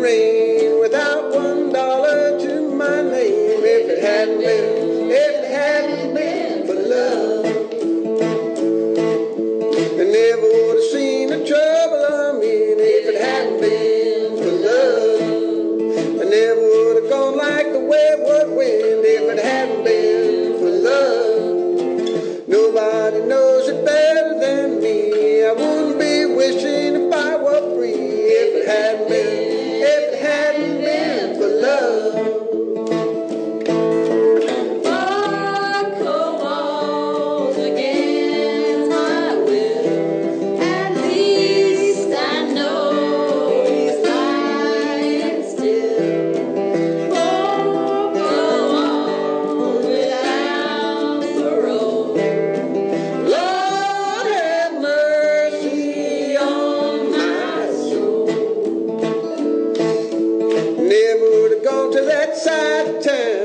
rain without one dollar to my name. If it hadn't been, if it hadn't been for love, I never would have seen the trouble I'm in. If it hadn't been for love, I never would have gone like the wayward wind. If it hadn't been for love, nobody knows it better than me. I wouldn't be wishing if I were free if it hadn't been. love. lifted.